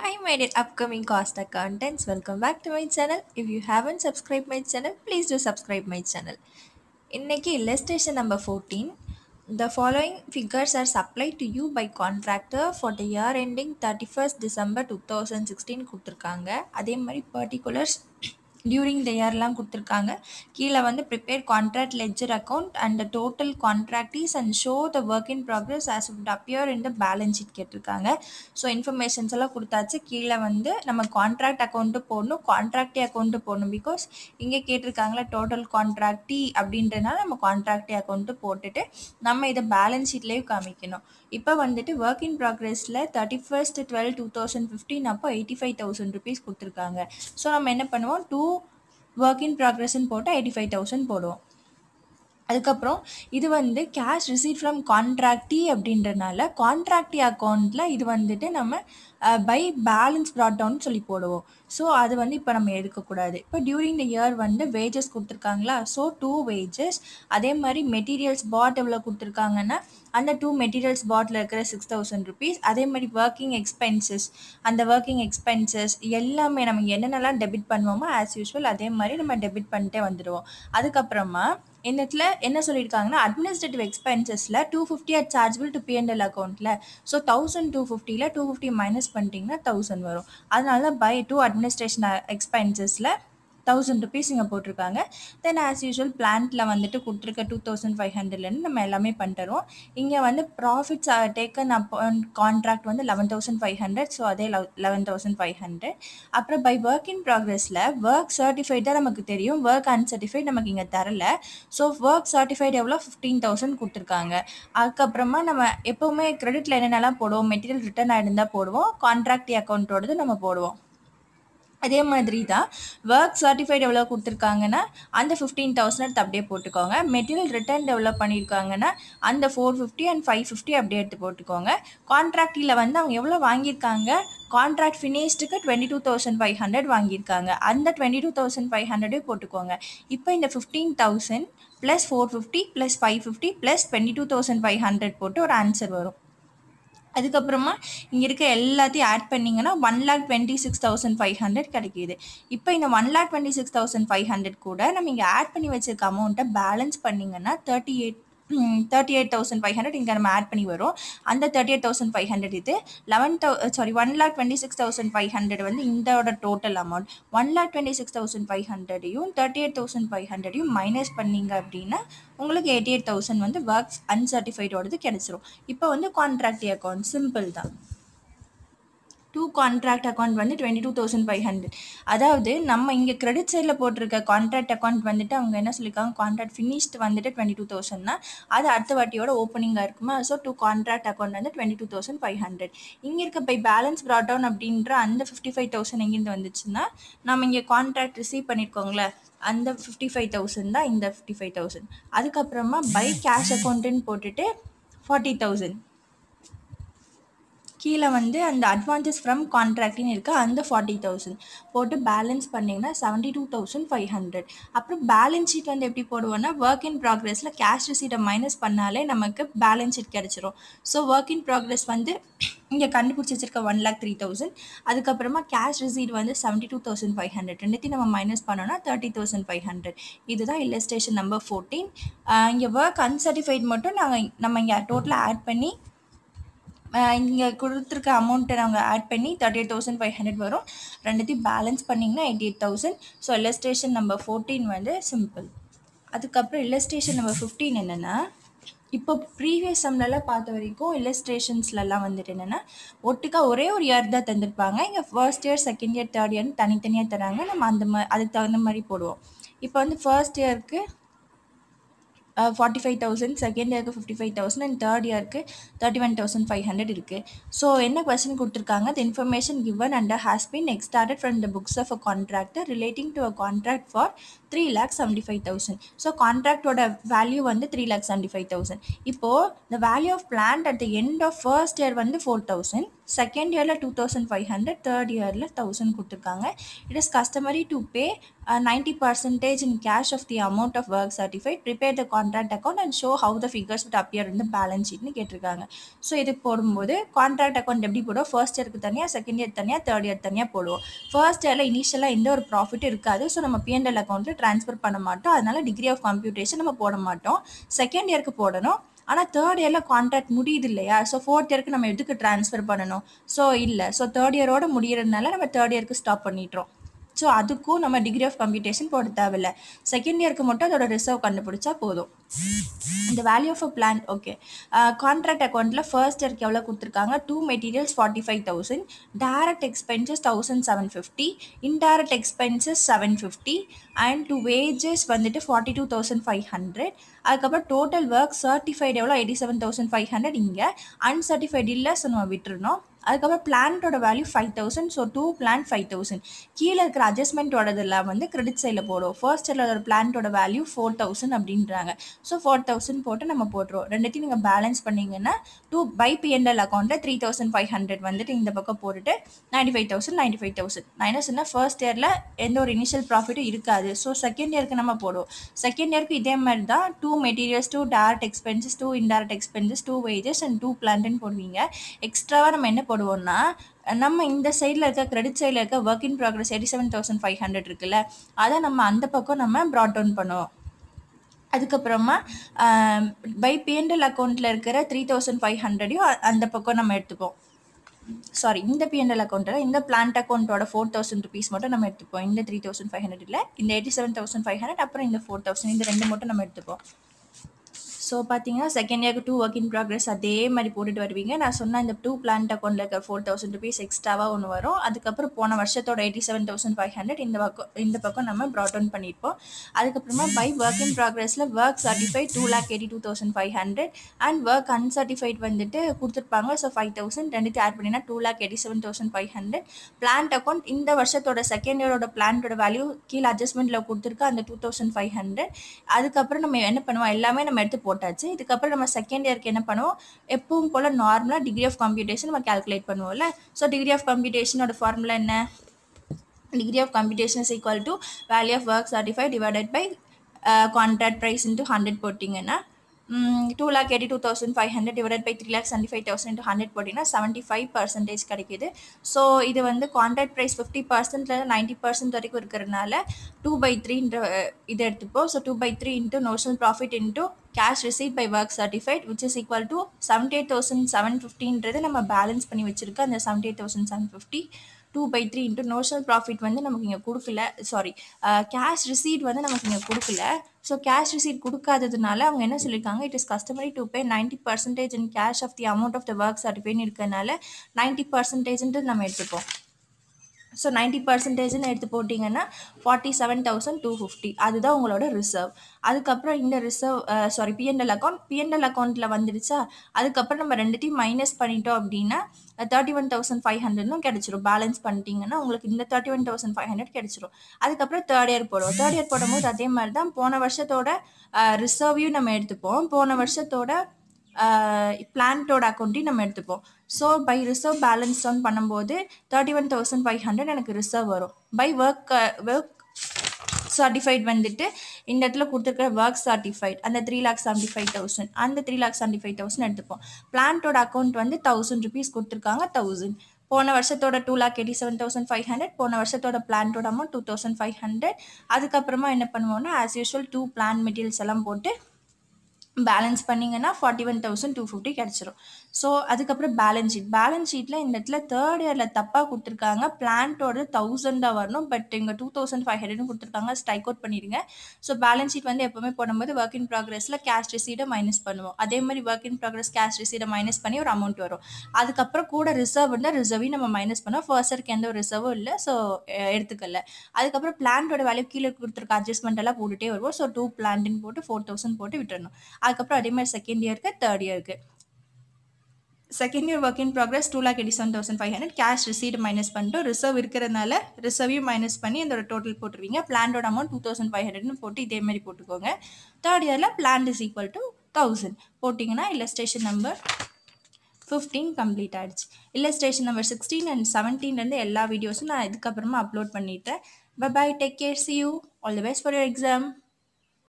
Hi, my dear upcoming cost accountants. Welcome back to my channel. If you haven't subscribed my channel, please do subscribe my channel. இன்னைக்கு illustration number 14 the following figures are supplied to you by contractor for the year ending 31st December 2016 கொடுத்துருக்காங்க அதே மாதிரி particulars during the இயர்லாம் கொடுத்துருக்காங்க. கீழே வந்து prepare contract ledger account and total contractees and show the work in progress as it appear in the balance sheet கேட்டிருக்காங்க. So informations எல்லாம் கொடுத்தாச்சு. கீழே வந்து நம்ம கான்ட்ராக்ட் அக்கௌண்ட்டு போடணும். கான்ட்ராக்டே அக்கௌண்ட்டு போடணும் பிகாஸ் இங்கே கேட்டிருக்காங்களா டோட்டல் கான்ட்ராக்டி e அப்படின்றனால நம்ம கான்ட்ராக்டே அக்கௌண்ட்டு போட்டுட்டு நம்ம இதை பேலன்ஸ் ஷீட்லேயும் காமிக்கணும். இப்போ வந்துட்டு work in ப்ராக்ரஸில் thirty first twelve two thousand fifteen அப்போ எயிட்டி ஃபைவ் தௌசண்ட் ருபீஸ் கொடுத்துருக்காங்க. ஸோ நம்ம என்ன பண்ணுவோம்? டூ ஒர்க் இன் ப்ராக்ரஸ்ன்னு போட்டு எயிட்டி ஃபைவ் தௌசண்ட் போடுவோம். அதுக்கப்புறம் இது வந்து கேஷ் ரிசீவ் ஃப்ரம் கான்ட்ராக்டி அப்படின்றனால கான்ட்ராக்டி அக்கௌண்ட்டில் இது வந்துட்டு நம்ம பை பேலன்ஸ் ப்ராட் டவுன் சொல்லி போடுவோம். ஸோ அது வந்து இப்போ நம்ம எடுக்கக்கூடாது இப்போ டியூரிங் த இயர் வந்து வேஜஸ் கொடுத்துருக்காங்களா? ஸோ டூ வேஜஸ் அதே மாதிரி மெட்டீரியல்ஸ் பாட் எவ்வளோ கொடுத்துருக்காங்கன்னா அந்த டூ மெட்டீரியல்ஸ் பாட்டில் இருக்கிற சிக்ஸ் தௌசண்ட் ருபீஸ் அதே மாதிரி ஒர்க்கிங் எக்ஸ்பென்சஸ் அந்த ஒர்க்கிங் எக்ஸ்பென்சஸ் எல்லாமே நம்ம என்னென்னலாம் டெபிட் பண்ணுவோமோ ஆஸ் யூஸ்வல் அதே மாதிரி நம்ம டெபிட் பண்ணிட்டே வந்துடுவோம் அதுக்கப்புறமா இந்த என்ன சொல்லியிருக்காங்கன்னா administrative எக்ஸ்பென்சஸில் two fifty at chargeable to PNL அக்கௌண்ட்டில் ஸோ தௌசண்ட் டூ ஃபிஃப்டியில் டூ ஃபிஃப்டி மைனஸ் பண்ணிட்டீங்கன்னா தௌசண்ட் வரும். அதனால பை டூ அட்மினிஸ்ட்ரேஷன் எக்ஸ்பென்சஸில் தௌசண்ட் ருபீஸ் இங்கே போட்டிருக்காங்க. தென் ஆஸ் யூஷுவல் பிளான்ட்டில் வந்துட்டு கொடுத்துருக்க டூ தௌசண்ட் ஃபைவ் ஹண்ட்ரட்லேருந்து நம்ம எல்லாமே பண்ணிட்டுருவோம் இங்கே வந்து ப்ராஃபிட்ஸ் டேக்கன் அப் கான்ட்ராக்ட் வந்து eleven thousand five hundred so அதே லவ் லெவன் தௌசண்ட் ஃபைவ் ஹண்ட்ரட் அப்புறம் பை ஒர்க் இன் ப்ராக்ரஸில் ஒர்க் சர்டிஃபைட் தான் நமக்கு தெரியும். ஒர்க் அன்சர்டிஃபைட் நமக்கு இங்கே தரல. ஸோ ஒர்க் சர்டிஃபைட் எவ்வளோ? ஃபிஃப்டீன் தௌசண்ட் கொடுத்துருக்காங்க. அதுக்கப்புறமா நம்ம எப்போவுமே கிரெடிட்டில் என்னென்னலாம் போடுவோம்? மெட்டீரியல் ரிட்டர்ன் ஆகிருந்தால் போடுவோம். கான்ட்ராக்ட் அக்கௌண்ட்டோடது நம்ம போடுவோம். அதே மாதிரி தான் ஒர்க் சர்டிஃபைட் எவ்வளோ கொடுத்துருக்காங்கன்னா அந்த ஃபிஃப்டீன் தௌசண்ட் எடுத்து அப்படியே போட்டுக்கோங்க. மெட்டீரியல் ரிட்டர்ன் டெவலப் பண்ணியிருக்காங்கன்னா அந்த four fifty and five fifty அப்படியே எடுத்து போட்டுக்கோங்க. கான்ட்ராக்டில் வந்து அவங்க எவ்வளோ வாங்கியிருக்காங்க? Contract ஃபினிஷ்டுக்கு twenty two thousand five hundred வாங்கியிருக்காங்க. அந்த டுவெண்ட்டி டூ தௌசண்ட் ஃபைவ் ஹண்ட்ரடே போட்டுக்கோங்க. இப்போ இந்த fifteen thousand plus four fifty plus five fifty plus twenty two thousand five hundred போட்டு ஒரு ஆன்சர் வரும். அதுக்கப்புறமா இங்கே இருக்க எல்லாத்தையும் ஆட் பண்ணிங்கன்னா one lakh twenty six thousand five hundred கிடைக்கிது. இப்போ இந்த one lakh twenty six thousand five hundred கூட நம்ம இங்கே ஆட் பண்ணி வச்சிருக்க அமௌண்ட்டை பேலன்ஸ் பண்ணிங்கன்னா thirty eight thirty eight thousand five hundred இங்கே நம்ம ஆட் பண்ணி வரும் அந்த thirty eight thousand five hundred இது லெவன் தௌ sorry one lakh twenty six thousand five hundred வந்து இந்தோட total amount one lakh twenty six thousand five ஹண்ட்ரடையும் thirty eight thousand five ஹண்ட்ரடையும் minus பண்ணிங்க அப்படின்னா உங்களுக்கு எயிட்டி எயிட் தௌசண்ட் வந்து ஒர்க்ஸ் அன்சர்டிஃபைடோடது கிடச்சிரும். இப்போ வந்து கான்ட்ராக்ட் அக்கௌண்ட் சிம்பிள் தான். டூ கான்ட்ராக்ட் அக்கௌண்ட் வந்து twenty two thousand five hundred அதாவது நம்ம இங்கே கிரெடிட் சைடில் போட்டிருக்க கான்ட்ராக்ட் அக்கௌண்ட் வந்துட்டு அவங்க என்ன சொல்லியிருக்காங்க கான்ட்ராக்ட் ஃபினிஷ்டு வந்துட்டு டுவெண்ட்டி டூ தௌசண்ட்னா அது அடுத்த வாட்டியோட ஓப்பனிங்காக இருக்குமா? ஸோ டூ கான்ட்ராக்ட் அக்கௌண்ட் வந்து twenty two thousand five hundred இங்கே இருக்க பை பேலன்ஸ் ப்ராட் டவுன் அப்படின்ற அந்த ஃபிஃப்டி ஃபைவ் தௌசண்ட் எங்கேருந்து வந்துச்சுன்னா நம்ம இங்கே கான்ட்ராக்ட் ரிசீவ் பண்ணியிருக்கோங்களே அந்த ஃபிஃப்டி ஃபைவ் தௌசண்ட் தான் இந்த ஃபிஃப்டி ஃபைவ் தௌசண்ட் அதுக்கப்புறமா பை கேஷ் அக்கௌண்ட்டுன்னு போட்டுட்டு ஃபார்ட்டி தௌசண்ட் கீழே வந்து அந்த அட்வான்சஸ் ஃப்ரம் கான்ட்ராக்டின்னு இருக்குது அந்த ஃபார்ட்டி தௌசண்ட் போட்டு பேலன்ஸ் பண்ணிங்கன்னா seventy two thousand five hundred அப்புறம் பேலன்ஸ் ஷீட் வந்து எப்படி போடுவோன்னா ஒர்க் இன் ப்ராக்ரஸில் கேஷ் ரிசீட்டை மைனஸ் பண்ணாலே நமக்கு பேலன்ஸ் ஷீட் கிடச்சிரும். ஸோ ஒர்க் இன் ப்ராக்ரஸ் வந்து இங்கே கண்டுபிடிச்சி வச்சிருக்க ஒன் லேக் த்ரீ தௌசண்ட் அதுக்கப்புறமா கேஷ் ரிசீட் வந்து seventy two thousand five hundred ரெண்டுத்தையும் நம்ம மைனஸ் பண்ணோன்னா தேர்ட்டி தௌசண்ட் ஃபைவ் ஹண்ட்ரட் இதுதான் இல்லஸ்ட்ரேஷன் நம்பர் ஃபோர்டீன் இங்கே ஒர்க் அன்சர்டிஃபைட் மட்டும் நாங்கள் நம்ம இங்கே டோட்டலாக ஆட் பண்ணி இங்கே கொடுத்துருக்க அமௌண்ட்டை நாங்கள் ஆட் பண்ணி thirty eight thousand five hundred வரும். ரெண்டுத்தையும் பேலன்ஸ் பண்ணிங்கன்னா eighty eight thousand so illustration number fourteen வந்து சிம்பிள் அதுக்கப்புறம் இல்லஸ்ட்ரேஷன் நம்பர் ஃபிஃப்டீன் என்னென்னா இப்போ ப்ரீவியஸ் சம்லலாம் பார்த்த வரைக்கும் இல்லஸ்ட்ரேஷன்ஸ்லலாம் வந்துட்டு என்னென்னா ஒட்டுக்கா ஒரே ஒரு இயர் தான் தந்திருப்பாங்க. இங்கே first year second year third இயர்னு தனித்தனியாக தராங்க. நம்ம அந்த மாதிரி அதுக்கு தகுந்த மாதிரி போடுவோம். இப்போ வந்து ஃபர்ஸ்ட் இயருக்கு ஃபார்ட்டி ஃபைவ் தௌசண்ட் செகண்ட் இயருக்கு fifty five thousand and third இயருக்கு thirty one thousand five hundred இருக்குது ஸோ என்ன கொஸ்டின் கொடுத்துருக்காங்க? The information given under has been extracted from the books of a contractor relating to a contract for three lakh seventy five thousand so கான்ட்ராக்டோட value வந்து three lakh seventy five thousand இப்போது the value of plant at the end of first year வந்து four thousand second இயரில் two thousand five hundred third இயரில் thousand கொடுத்துருக்காங்க. It is customary to pay ninety percentage in cash of the amount of work certified prepare the contract account and show how the figures would appear இந்த balance ஷீட்னு கேட்டிருக்காங்க. So இது போடும்போது contract account எப்படி போடுவோம்? First இயருக்கு தனியாக second year தனியாக தேர்ட் இயர் தனியாக போடுவோம். ஃபர்ஸ்ட் இயரில் இனிஷியலாக எந்த ஒரு ப்ராஃபிட்டும் இருக்காது. ஸோ நம்ம பிஎன்எல் அக்கௌண்ட்டில் ட்ரான்ஸ்ஃபர் பண்ண மாட்டோம். அதனால டிகிரி ஆஃப் கம்ப்யூட்டேஷன் நம்ம போட மாட்டோம். செகண்ட் இயருக்கு போடணும். ஆனால் தேர்ட் இயரில் கான்ட்ராக்ட் முடியுது இல்லையா ஸோ ஃபோர்த் இயருக்கு நம்ம எதுக்கு ட்ரான்ஸ்ஃபர் பண்ணணும்? ஸோ இல்லை. ஸோ தேர்ட் இயரோட முடியறதுனால நம்ம தேர்ட் இயருக்கு ஸ்டாப் பண்ணிடுறோம். ஸோ அதுக்கும் நம்ம டிகிரி ஆஃப் கம்ப்யூட்டேஷன் போட தேவையில்ல. செகண்ட் இயருக்கு மட்டும் அதோட ரிசர்வ் கண்டுபிடிச்சா போதும். இந்த value of a plan okay contract அக்கௌண்ட்டில் ஃபர்ஸ்ட் இயர்க்கு எவ்வளோ கொடுத்துருக்காங்க? To materials forty five thousand direct expenses thousand seven fifty indirect expenses seven fifty and to wages வந்துட்டு forty two thousand five hundred அதுக்கப்புறம் டோட்டல் ஒர்க் சர்டிஃபைட் எவ்வளோ eighty seven thousand five hundred இங்கே. Uncertified இல்லை so நம்ம விட்டுருணும் அதுக்கப்புறம் பிளான்ட்டோட value five thousand so to plan five thousand கீழே இருக்கிற அட்ஜஸ்ட்மெண்ட்டோடதில் வந்து கிரெடிட் சைடில் போடுவோம். ஃபர்ஸ்ட் ஒரு பிளான்ட்டோட வேல்யூ ஃபோர் தௌசண்ட் அப்படின்றாங்க. ஸோ ஃபோர் தௌசண்ட் போட்டு நம்ம போட்டுருவோம். ரெண்டுத்தையும் நீங்கள் பேலன்ஸ் பண்ணிங்கன்னா டூ பை பிஎன்எல் அக்கௌண்ட்டில் த்ரீ தௌசண்ட் ஃபைவ் ஹண்ட்ரட் வந்துட்டு இந்த பக்கம் போட்டுட்டு ninety five thousand ninety five thousand நான் என்ன சொன்னால் ஃபர்ஸ்ட் இயரில் எந்த ஒரு இனிஷியல் ப்ராஃபிட்டும் இருக்காது. ஸோ செகண்ட் இயருக்கு நம்ம போடுவோம். செகண்ட் இயருக்கு இதே மாதிரி தான் to materials to direct expenses to indirect expenses to wages and to பிளான்ட்னு போடுவீங்க. எக்ஸ்ட்ராவாக நம்ம என்ன போடுவோம்னா நம்ம இந்த சைடில் இருக்க கிரெடிட் சைடில் இருக்க work in progress eighty seven thousand five hundred இருக்குல்ல அதை நம்ம அந்த பக்கம் நம்ம ப்ராட் டவுன் பண்ணுவோம். அதுக்கப்புறமா பை பிஎன்எல் அக்கௌண்ட்டில் இருக்கிற த்ரீ தௌசண்ட் ஃபைவ் ஹண்ட்ரடையும் அந்த பக்கம் நம்ம எடுத்துப்போம். சாரி இந்த பிஎன்எல் அக்கௌண்ட்டில் இந்த பிளான்ட் அக்கௌண்ட்டோட ஃபோர் தௌசண்ட் ருபீஸ் மட்டும் நம்ம எடுத்துப்போம். இந்த த்ரீ தௌசண்ட் ஃபைவ் ஹண்ட்ரட் இல்லை இந்த eighty seven thousand five hundred அப்புறம் இந்த ஃபோர் தௌசண்ட் இந்த ரெண்டு மட்டும் நம்ம எடுத்துப்போம். ஸோ பார்த்தீங்கன்னா செகண்ட் இயருக்கு டூ ஒர்க் இன் ப்ராக்ரஸ் அதே மாதிரி போட்டுட்டு வருவீங்க. நான் சொன்ன இந்த டூ பிளான்ட் அக்கௌண்ட்டில் இருக்க ஃபோர் தௌசண்ட் ருபீஸ் எக்ஸ்ட்ராவாக ஒன்று வரும். அதுக்கப்புறம் போன வருஷத்தோட eighty seven thousand five hundred இந்த பக்கம் இந்த பக்கம் நம்ம ப்ராட் அவுன் பண்ணியிருப்போம் அதுக்கப்புறமா by work in ப்ராக்ரஸில் work certified two lakh eighty two thousand five hundred and work uncertified வந்துட்டு கொடுத்துருப்பாங்க. ஸோ ஃபைவ் தௌசண்ட் ரெண்டுத்தையும் ஆட் பண்ணினா two lakh eighty seven thousand five hundred plant account இந்த வருஷத்தோட செகண்ட் இயரோட பிளான்ட்டோட வேல்யூ கீழே அட்ஜஸ்ட்மெண்ட்டில் கொடுத்துருக்க அந்த டூ தௌசண்ட் ஃபைவ் ஹண்ட்ரட் அதுக்கப்புறம் நம்ம என்ன பண்ணுவோம்? எல்லாமே நம்ம எடுத்து போட்டாச்சு. இதுக்கப்புறம் நம்ம செகண்ட் இயருக்கு என்ன பண்ணுவோம்? எப்பவும் போல் நார்மலாக டிகிரி ஆஃப் கம்ப்யூட்டேஷன் நம்ம கால்குலேட் பண்ணுவோம்ல. ஸோ டிகிரி ஆஃப் கம்ப்யூட்டேஷனோட ஃபார்முலா என்ன? Degree of computation is equal to value of work certified divided by contract price into hundred போட்டிங்கன்னா two lakh eighty two thousand five hundred divide by three lakh seventy five thousand hundred போட்டிங்கன்னா seventy five percentage கிடைக்குது. So இது வந்து contract price fifty பர்சன்ட்லேருந்து ninety percent வரைக்கும் இருக்கிறதுனால two by த்ரீன்ற இது எடுத்துப்போம். So two by three into notional profit into cash receive by work certified which is equal to seventy eight thousand seven ஃபிஃப்டின்றது நம்ம பேலன்ஸ் பண்ணி வச்சுருக்க அந்த seventy eight thousand seven fifty two by three into notional profit வந்து நமக்கு இங்கே கொடுக்கல sorry cash receipt வந்து நமக்கு இங்கே கொடுக்கல. ஸோ கேஷ் ரிசீட் கொடுக்காததுனால அவங்க என்ன சொல்லியிருக்காங்க it is customary to pay ninety percentage in cash of the amount of the work சர்டிஃபைட்னு இருக்கிறதுனால நைன்ட்டி பர்சன்டேஜ்ன்றது நம்ம எடுத்துப்போம். ஸோ நைன்ட்டி பர்சன்டேஜ்னு எடுத்து போட்டிங்கன்னா forty seven thousand two fifty அதுதான் உங்களோட ரிசர்வ் அதுக்கப்புறம் இந்த reserve sorry PNL account PNL அக்கௌண்ட்டில் வந்துடுச்சா அதுக்கப்புறம் நம்ம ரெண்டுத்தையும் மைனஸ் பண்ணிட்டோம் அப்படின்னா தேர்ட்டி ஒன் தௌசண்ட் ஃபைவ் ஹண்ட்ரட்னும் கிடச்சிரும். பேலன்ஸ் பண்ணிட்டீங்கன்னா உங்களுக்கு இந்த thirty one thousand five hundred கிடச்சிரும். அதுக்கப்புறம் தேர்ட் இயர் போடுவோம். தேர்ட் இயர் போடும்போது அதே மாதிரி தான் போன வருஷத்தோட ரிசர்வையும் நம்ம எடுத்துப்போம். போன வருஷத்தோட பிளான்ட்டோட அக்கௌண்ட்டையும் நம்ம எடுத்துப்போம். So by reserve balance down பண்ணும்போது thirty one thousand five hundred எனக்கு ரிசர்வ் வரும். பை ஒர்க் ஒர்க் சர்டிஃபைட் வந்துட்டு இந்த இடத்துல கொடுத்துருக்க ஒர்க் சர்டிஃபைட் அந்த three lakh seventy five thousand அந்த three lakh seventy five thousand எடுத்துப்போம். பிளான்ட்டோட அக்கௌண்ட் வந்து தௌசண்ட் ருபீஸ் கொடுத்துருக்காங்க தௌசண்ட் போன வருஷத்தோட two lakh eighty seven thousand five hundred போன வருஷத்தோட பிளான்ட்டோட amount two thousand five hundred அதுக்கப்புறமா என்ன பண்ணுவோம்னா as usual to plan materials எல்லாம் போட்டு பேலன்ஸ் பண்ணிங்கன்னா forty one thousand two fifty கிடச்சிரும். ஸோ அதுக்கப்புறம் பேலன்ஸ் ஷீட் பேலன்ஸ் ஷீட்டில் இந்த இடத்துல தேர்ட் இயரில் தப்பாக கொடுத்துருக்காங்க. பிளான்ட்டோட தௌசண்ட் தான் வரணும். பட் இங்கே டூ தௌசண்ட் ஃபைவ் ஹண்ட்ரட்னு கொடுத்துருக்காங்க. ஸ்ட்ரைக் அவுட் பண்ணிடுங்க. ஸோ பேலன்ஸ் ஷீட் வந்து எப்போவுமே போடும்போது ஒர்க் இன் ப்ராக்ரஸில் கேஷ் ரிசீடை மைனஸ் பண்ணுவோம். அதே மாதிரி ஒர்க் இன் ப்ராக்ரஸ் கேஷ் ரிசீடை மைனஸ் பண்ணி ஒரு அமௌண்ட் வரும். அதுக்கப்புறம் கூட ரிசர்வ் இருந்தால் ரிசர்வையும் நம்ம மைனஸ் பண்ணோம். ஃபர்ஸ்ட் இயருக்கு எந்த ஒரு ரிசர்வும் இல்லை. ஸோ எடுத்துக்கல. அதுக்கப்புறம் பிளான்ட்டோட வேல்யூ கீழே கொடுத்துருக்க அட்ஜஸ்ட்மெண்ட் எல்லாம் போட்டுகிட்டே வருவோம். ஸோ டூ பிளான்ட்டுன்னு போட்டு ஃபோர் தௌசண்ட் போட்டு விட்டுறணும். அதுக்கப்புறம் அதே மாதிரி செகண்ட் இயருக்கு தேர்ட் இயருக்கு second year work in progress two lakh eighty seven thousand five hundred cash receipt minus பண்ணிட்டு ரிசர்வ் இருக்கிறதுனால ரிசர்வையும் மைனஸ் பண்ணி இதோட டோட்டல் போட்டுருவீங்க. பிளான்டோட அமௌண்ட் டூ தௌசண்ட் ஃபைவ் ஹண்ட்ரட்னு போட்டு இதே மாதிரி போட்டுக்கோங்க. தேர்ட் இயரில் plan is equal to thousand போட்டிங்கன்னா இல்லஸ்ட்ரேஷன் நம்பர் ஃபிஃப்டீன் கம்ப்ளீட் ஆயிடுச்சு. இல்லஸ்ட்ரேஷன் நம்பர் சிக்ஸ்டீன் அண்ட் செவன்டீன்லேருந்து எல்லா வீடியோஸும் நான் இதுக்கப்புறமா அப்லோட் பண்ணிட்டேன். Bye take care see you all the best for your exam